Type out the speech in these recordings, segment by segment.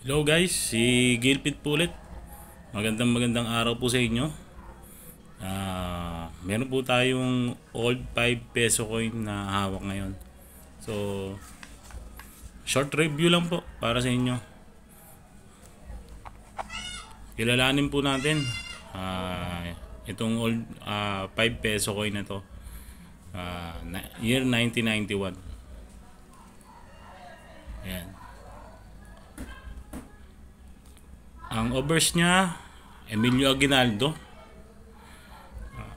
Hello guys, si Gilpit po ulit. Magandang magandang araw po sa inyo. Ah, meron po tayong old 5 peso coin na hawak ngayon. So, short review lang po para sa inyo. Kilalanin po natin ah, itong old ah, 5 peso coin na to. Na- year 1991. Ang overs niya, Emilio Aguinaldo. Ah,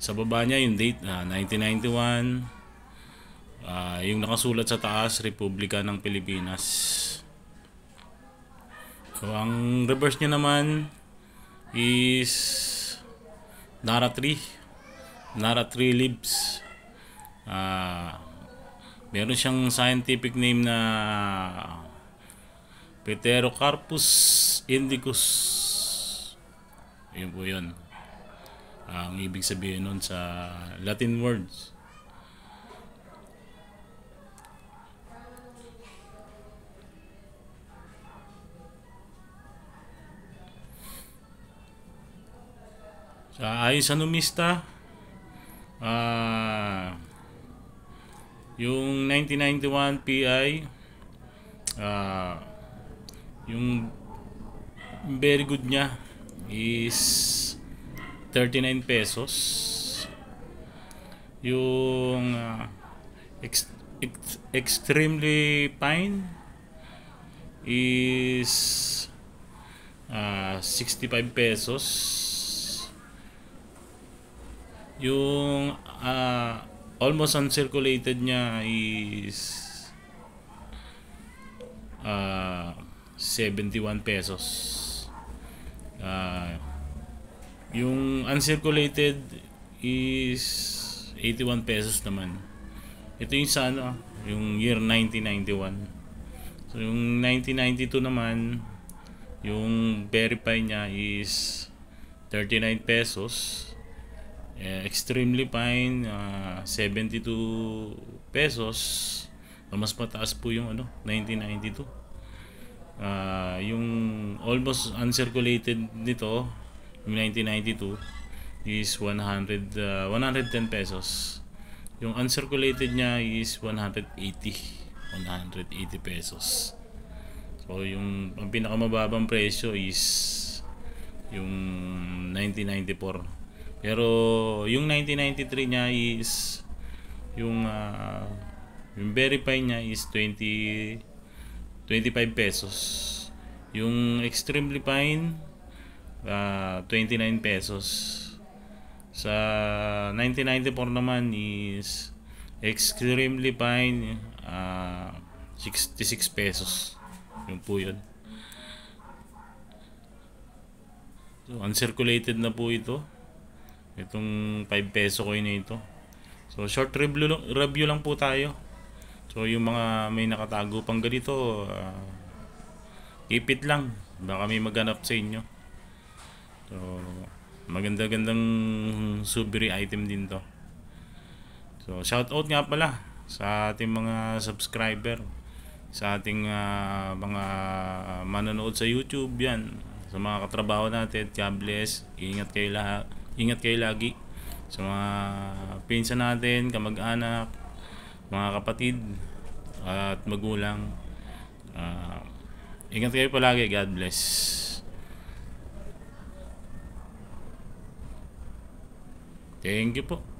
sa baba niya yung date, ah, 1991. Ah, yung nakasulat sa taas, Republika ng Pilipinas. So, ang reverse niya naman is Nara 3. Nara 3 Libs. Ah, meron siyang scientific name na Pterocarpus indicus. Yun po yun. Ang ibig sabihin nun sa Latin words. Sa ayon sa numista, ah yung 1991 PI, ah yung very good niya is 39 pesos. Yung ah, ex- ex- extremely fine is ah 65 pesos. Yung ah, almost uncirculated niya is ah 71 pesos. Ah, yung uncirculated is 81 pesos naman. Ito yung sa ano, yung year 1991. So yung 1992 naman, yung verify niya is 39 pesos. Eh, extremely fine, ah, 72 pesos. Mas mataas po yung ano, 1992. Ah, yung almost uncirculated nito, yung 1992 is 100 ah, 110 pesos. Yung uncirculated niya is 180 180 pesos. So yung ang pinakamababang presyo is yung 1994. Pero yung 1993 niya is yung ah, yung verify niya is 20 25 pesos. Yung extremely fine ah, 29 pesos. Sa 1994 naman is extremely fine ah, 66 pesos. Yung po yun. So, uncirculated na po ito. Itong 5 peso coin na ito. So, short review, review lang po tayo. So, yung mga may nakatago pang ganito, ah, ipit lang. Baka may maghanap sa inyo. So, maganda-gandang subiri item din to. So, shout out nga pala sa ating mga subscriber, sa ating ah, mga manonood sa YouTube yan, sa mga katrabaho natin, God bless, ingat kayo lahat, ingat kayo lagi. Sa mga pinsan natin, kamag-anak, mga kapatid at magulang. ah, ingat kayo palagi, God bless. Thank you po.